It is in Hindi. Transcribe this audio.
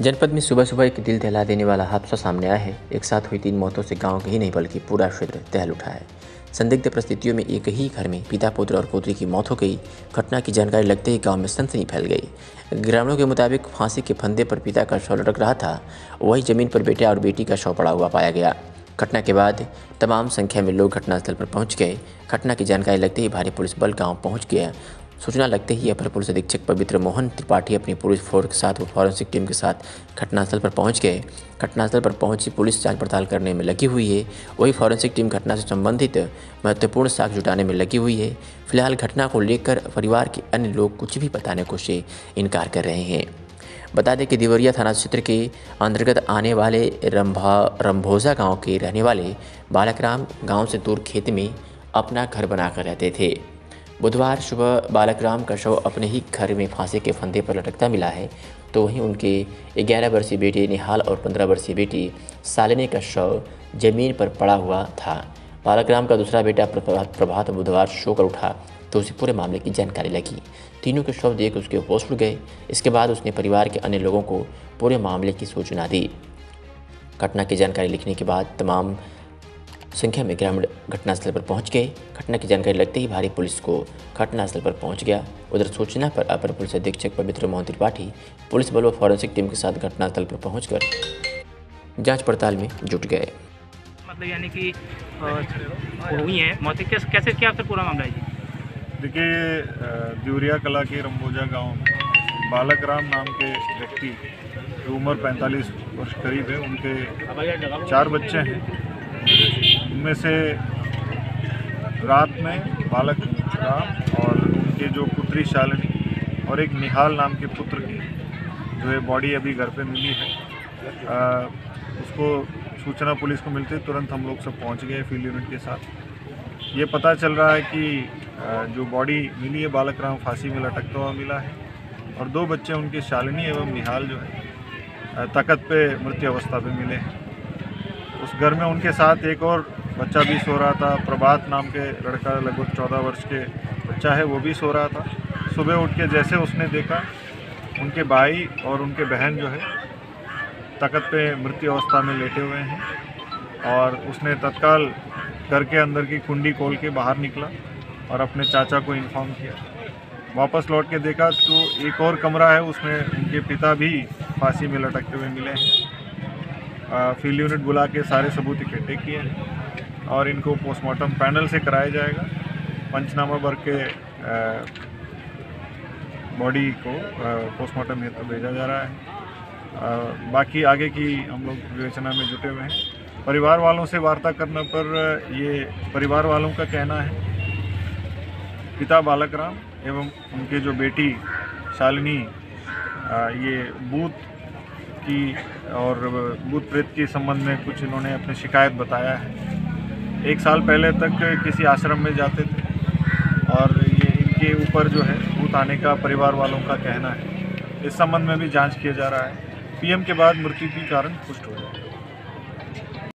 जनपद में सुबह सुबह एक दिल दहला देने वाला हादसा सामने आया है। एक साथ हुई तीन मौतों से गाँव के ही नहीं, बल्कि पूरा क्षेत्र दहल उठा है। संदिग्ध परिस्थितियों में एक ही घर में पिता, पुत्र और पुत्री की मौत हो गई। घटना की जानकारी लगते ही गाँव में सनसनी फैल गई। ग्रामीणों के मुताबिक फांसी के फंदे पर पिता का शव लटक रहा था। वही ज़मीन पर बेटा और बेटी का शव पड़ा हुआ पाया गया। घटना के बाद तमाम संख्या में लोग घटनास्थल पर पहुँच गए। घटना की जानकारी लगते ही भारी पुलिस बल गाँव पहुँच गया। सूचना लगते ही अपर पुलिस अधीक्षक पवित्र मोहन त्रिपाठी अपनी पुलिस फोर्स के साथ व फॉरेंसिक टीम के साथ घटनास्थल पर पहुँच गए। घटनास्थल पर पहुँची पुलिस जाँच पड़ताल करने में लगी हुई है। वही फॉरेंसिक टीम घटना से संबंधित महत्वपूर्ण साक्ष्य जुटाने में लगी हुई है। फ़िलहाल घटना को लेकर परिवार के अन्य लोग कुछ भी बताने को से इनकार कर रहे हैं। बता दें कि देवरिया थाना क्षेत्र के अंतर्गत आने वाले रंभा रंभोजा गाँव के रहने वाले बालकराम गाँव से दूर खेत में अपना घर बनाकर रहते थे। बुधवार सुबह बालक राम का शव अपने ही घर में फांसी के फंदे पर लटकता मिला है तो वहीं उनके 11 वर्षीय बेटे निहाल और 15 वर्षीय बेटी सालिनी का शव ज़मीन पर पड़ा हुआ था। बालक राम का दूसरा बेटा प्रभात बुधवार सोकर उठा तो उसे पूरे मामले की जानकारी लगी। तीनों के शव देख उसके होश उड़ गए। इसके बाद उसने परिवार के अन्य लोगों को पूरे मामले की सूचना दी। घटना की जानकारी लिखने के बाद तमाम संख्या में ग्रामीण घटनास्थल पर पहुँच गए। घटना की जानकारी लगते ही भारी पुलिस को घटनास्थल पर पहुँच गया। उधर सूचना पर अपर पुलिस अधीक्षक पवित्र मोहन त्रिपाठी पुलिस बल व फॉरेंसिक टीम के साथ घटनास्थल पर पहुंचकर जाँच पड़ताल में जुट गए। मतलब यानी कि हुई है। मौतें कैसे कैसे क्या फिर पूरा मामला है जी? देखिए अ, कला के रंबोजा गाँव बालक राम नाम के व्यक्ति की उम्र 45 वर्ष करीब है उनके चार बच्चे हैं। उनमें से रात में बालक राम और उनके जो पुत्री शालिनी और एक निहाल नाम के पुत्र की जो है बॉडी अभी घर पे मिली है। अ, उसको सूचना पुलिस को मिलते तुरंत हम लोग सब पहुँच गए फ़ील्ड यूनिट के साथ। ये पता चल रहा है कि जो बॉडी मिली है बालक राम फांसी में लटकता हुआ मिला है और दो बच्चे उनके शालिनी एवं निहाल जो है तकत पे मृत्यु अवस्था पे मिले हैं। उस घर में उनके साथ एक और बच्चा भी सो रहा था, प्रभात नाम के लड़का लगभग चौदह वर्ष के बच्चा है, वो भी सो रहा था। सुबह उठ के जैसे उसने देखा, उनके भाई और उनके बहन जो है तकत पे मृत्यु अवस्था में लेटे हुए हैं और उसने तत्काल घर के अंदर की कुंडी खोल के बाहर निकला और अपने चाचा को इन्फॉर्म किया। वापस लौट के देखा तो एक और कमरा है, उसमें उनके पिता भी फांसी में लटकते हुए मिले हैं। फ़ील्ड यूनिट बुला के सारे सबूत इकट्ठे किए हैं। और इनको पोस्टमार्टम पैनल से कराया जाएगा। पंचनामा भर के बॉडी को पोस्टमार्टम हेतु भेजा जा रहा है। अ, बाकी आगे की हम लोग विवेचना में जुटे हुए हैं। परिवार वालों से वार्ता करने पर ये परिवार वालों का कहना है पिता बालक राम एवं उनके जो बेटी शालिनी ये बूथ की और भूत प्रेत के संबंध में कुछ इन्होंने अपनी शिकायत बताया है। एक साल पहले तक किसी आश्रम में जाते थे और ये इनके ऊपर जो है भूत आने का परिवार वालों का कहना है। इस संबंध में भी जाँच किया जा रहा है। पीएम के बाद मृत्यु के कारण पुष्ट हो जाए